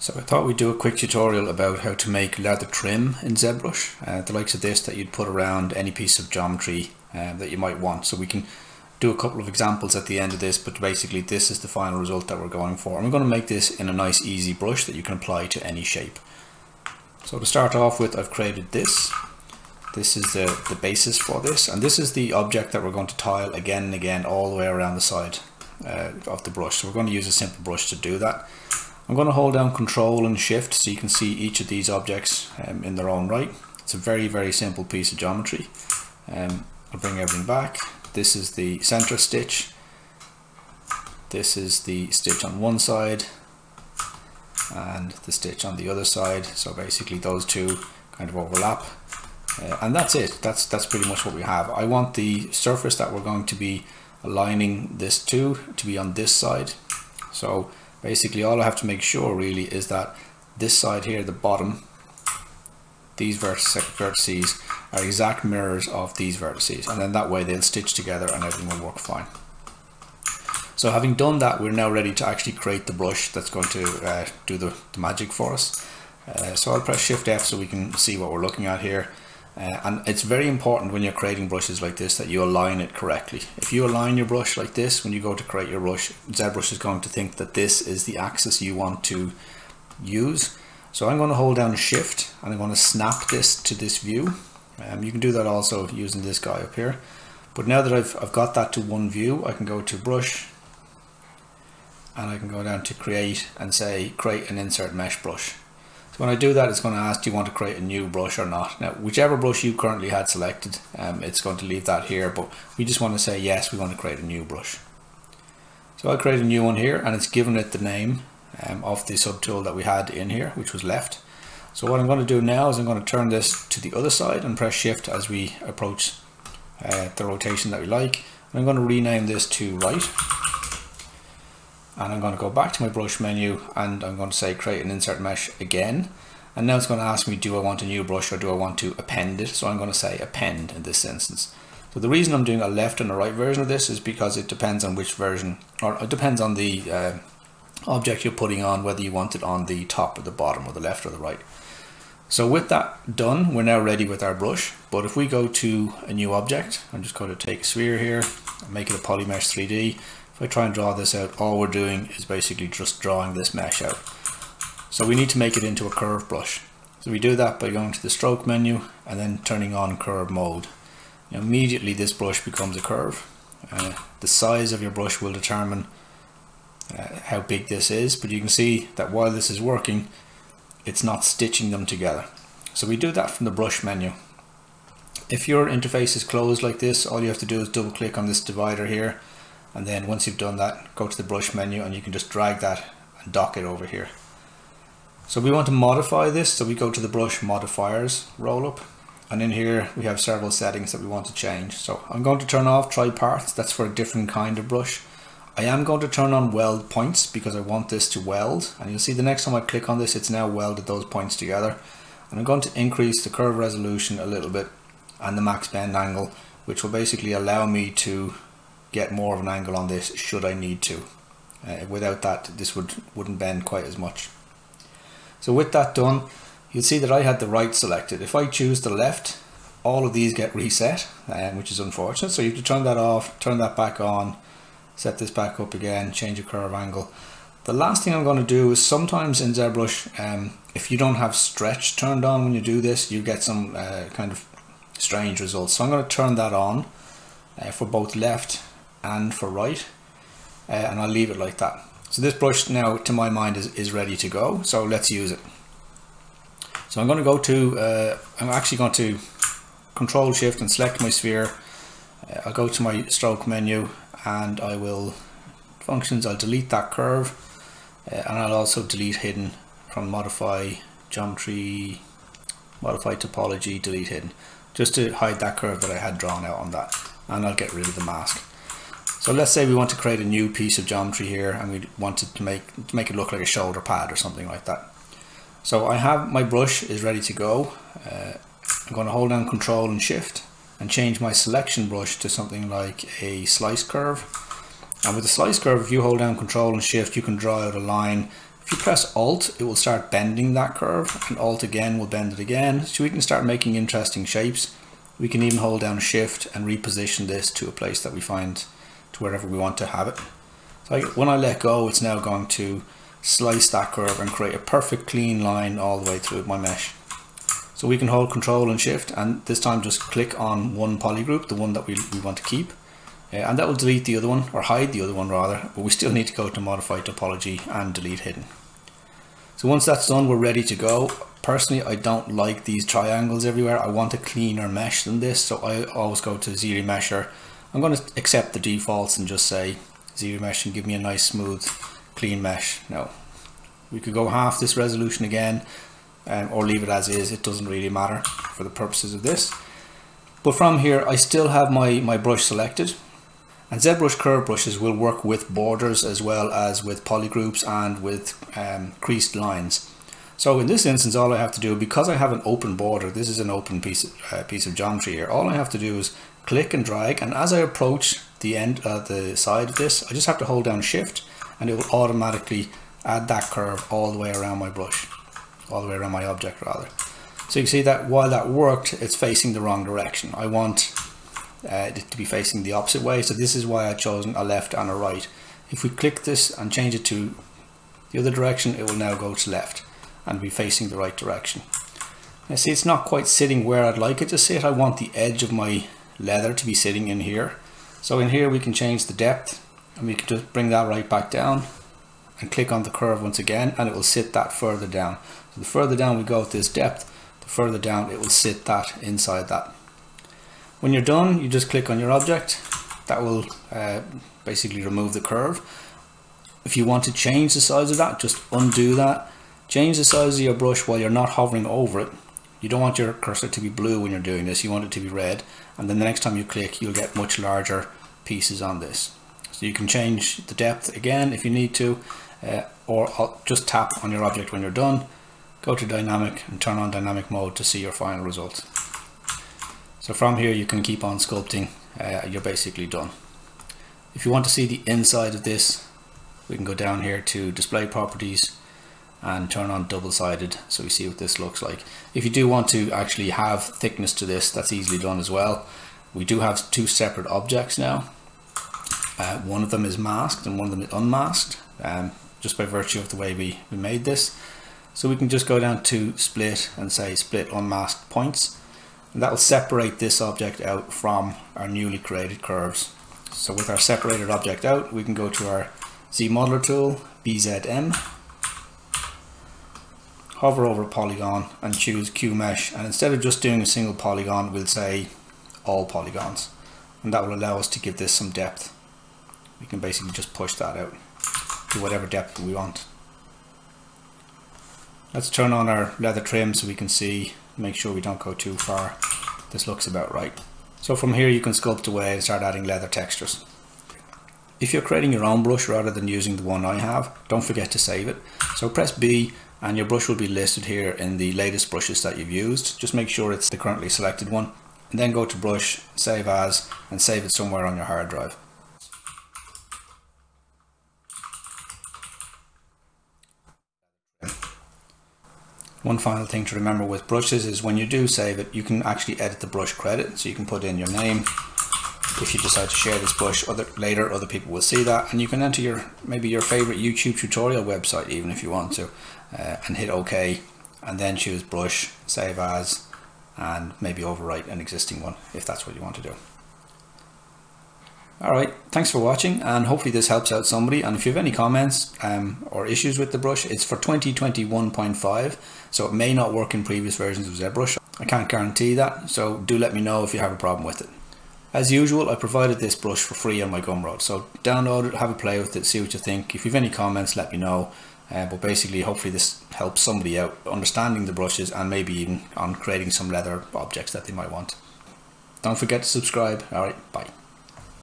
So I thought we'd do a quick tutorial about how to make leather trim in ZBrush, uh, the likes of this that you'd put around any piece of geometry uh, that you might want. So we can do a couple of examples at the end of this, but basically this is the final result that we're going for. And we're going to make this in a nice easy brush that you can apply to any shape. So to start off with, I've created this. This is the, the basis for this, and this is the object that we're going to tile again and again all the way around the side uh, of the brush. So we're going to use a simple brush to do that. I'm going to hold down control and shift so you can see each of these objects um, in their own right. It's a very very simple piece of geometry. Um, I'll bring everything back. This is the center stitch. This is the stitch on one side and the stitch on the other side. So basically those two kind of overlap. Uh, and that's it. That's that's pretty much what we have. I want the surface that we're going to be aligning this to to be on this side. So basically all I have to make sure really is that this side here, the bottom, these vertices are exact mirrors of these vertices and then that way they'll stitch together and everything will work fine. So having done that, we're now ready to actually create the brush that's going to uh, do the, the, magic for us. Uh, so I'll press Shift F so we can see what we're looking at here. Uh, and it's very important when you're creating brushes like this that you align it correctly. If you align your brush like this, when you go to create your brush, ZBrush is going to think that this is the axis you want to use. So I'm going to hold down shift and I'm going to snap this to this view. Um, you can do that also using this guy up here. But now that I've, I've got that to one view, I can go to brush and I can go down to create and say create an insert mesh brush when I do that, it's going to ask, do you want to create a new brush or not? Now, whichever brush you currently had selected, um, it's going to leave that here, but we just want to say, yes, we want to create a new brush. So I'll create a new one here, and it's given it the name um, of the subtool that we had in here, which was left. So what I'm going to do now is I'm going to turn this to the other side and press shift as we approach uh, the rotation that we like. And I'm going to rename this to right and I'm going to go back to my brush menu and I'm going to say create an insert mesh again. And now it's going to ask me do I want a new brush or do I want to append it? So I'm going to say append in this instance. So the reason I'm doing a left and a right version of this is because it depends on which version or it depends on the uh, object you're putting on whether you want it on the top or the bottom or the left or the right. So with that done we're now ready with our brush. But if we go to a new object I'm just going to take a sphere here make it a polymesh 3d if I try and draw this out, all we're doing is basically just drawing this mesh out. So we need to make it into a curve brush. So we do that by going to the stroke menu and then turning on curve mode. Now immediately this brush becomes a curve. Uh, the size of your brush will determine uh, how big this is, but you can see that while this is working, it's not stitching them together. So we do that from the brush menu. If your interface is closed like this, all you have to do is double click on this divider here and then once you've done that go to the brush menu and you can just drag that and dock it over here. So we want to modify this so we go to the brush modifiers roll up and in here we have several settings that we want to change. So I'm going to turn off tri-parts. That's for a different kind of brush. I am going to turn on weld points because I want this to weld. And you'll see the next time I click on this it's now welded those points together. And I'm going to increase the curve resolution a little bit and the max bend angle which will basically allow me to get more of an angle on this should I need to. Uh, without that this would, wouldn't bend quite as much. So with that done you'll see that I had the right selected. If I choose the left all of these get reset um, which is unfortunate so you have to turn that off, turn that back on, set this back up again, change your curve angle. The last thing I'm going to do is sometimes in ZBrush um, if you don't have stretch turned on when you do this you get some uh, kind of strange results. So I'm going to turn that on uh, for both left and for right uh, and I'll leave it like that. So this brush now to my mind is, is ready to go so let's use it. So I'm going to go to, uh, I'm actually going to control shift and select my sphere. Uh, I'll go to my stroke menu and I will, functions, I'll delete that curve uh, and I'll also delete hidden from modify geometry, modify topology, delete hidden just to hide that curve that I had drawn out on that and I'll get rid of the mask. So let's say we want to create a new piece of geometry here and we wanted to make, to make it look like a shoulder pad or something like that. So I have my brush is ready to go. Uh, I'm going to hold down control and shift and change my selection brush to something like a slice curve. And with the slice curve, if you hold down control and shift, you can draw out a line If you press Alt, it will start bending that curve, and Alt again will bend it again. So we can start making interesting shapes. We can even hold down Shift and reposition this to a place that we find to wherever we want to have it. So when I let go, it's now going to slice that curve and create a perfect clean line all the way through my mesh. So we can hold control and shift and this time just click on one polygroup, the one that we, we want to keep. Uh, and that will delete the other one or hide the other one rather, but we still need to go to modify topology and delete hidden. So once that's done, we're ready to go. Personally, I don't like these triangles everywhere. I want a cleaner mesh than this. So I always go to ZRemesher. I'm going to accept the defaults and just say ZRemesh and give me a nice smooth clean mesh. Now, we could go half this resolution again um, or leave it as is. It doesn't really matter for the purposes of this. But from here I still have my my brush selected. And ZBrush curve brushes will work with borders as well as with polygroups and with um, creased lines. So in this instance all I have to do because I have an open border this is an open piece uh, piece of geometry here all I have to do is click and drag and as I approach the end of uh, the side of this I just have to hold down shift and it will automatically add that curve all the way around my brush all the way around my object rather. So you can see that while that worked, it's facing the wrong direction. I want uh, it to be facing the opposite way. So this is why I've chosen a left and a right. If we click this and change it to the other direction, it will now go to left and be facing the right direction. Now see, it's not quite sitting where I'd like it to sit. I want the edge of my leather to be sitting in here. So in here we can change the depth and we can just bring that right back down and click on the curve once again and it will sit that further down. So the further down we go with this depth, the further down it will sit that inside that. When you're done, you just click on your object. That will uh, basically remove the curve. If you want to change the size of that, just undo that. Change the size of your brush while you're not hovering over it. You don't want your cursor to be blue when you're doing this, you want it to be red. And then the next time you click, you'll get much larger pieces on this. So you can change the depth again if you need to uh, or I'll just tap on your object when you're done go to dynamic and turn on dynamic mode to see your final result so from here you can keep on sculpting uh, you're basically done if you want to see the inside of this we can go down here to display properties and turn on double-sided so we see what this looks like if you do want to actually have thickness to this that's easily done as well we do have two separate objects now uh, one of them is masked and one of them is unmasked um, just by virtue of the way we, we made this. So we can just go down to split and say split unmasked points. And that will separate this object out from our newly created curves. So with our separated object out, we can go to our ZModeler tool, BZM, hover over a polygon and choose QMesh. And instead of just doing a single polygon, we'll say all polygons. And that will allow us to give this some depth. We can basically just push that out to whatever depth we want. Let's turn on our leather trim so we can see, make sure we don't go too far. This looks about right. So from here you can sculpt away and start adding leather textures. If you're creating your own brush rather than using the one I have, don't forget to save it. So press B and your brush will be listed here in the latest brushes that you've used. Just make sure it's the currently selected one. And then go to brush, save as, and save it somewhere on your hard drive. One final thing to remember with brushes is when you do save it, you can actually edit the brush credit. So you can put in your name. If you decide to share this brush other, later, other people will see that. And you can enter your maybe your favorite YouTube tutorial website even if you want to uh, and hit OK and then choose brush, save as and maybe overwrite an existing one if that's what you want to do. Alright, thanks for watching and hopefully this helps out somebody and if you have any comments um, or issues with the brush, it's for 2021.5 so it may not work in previous versions of ZBrush. I can't guarantee that, so do let me know if you have a problem with it. As usual, I provided this brush for free on my Gumroad, so download it, have a play with it, see what you think. If you have any comments, let me know. Uh, but basically, hopefully this helps somebody out understanding the brushes and maybe even on creating some leather objects that they might want. Don't forget to subscribe. Alright, bye.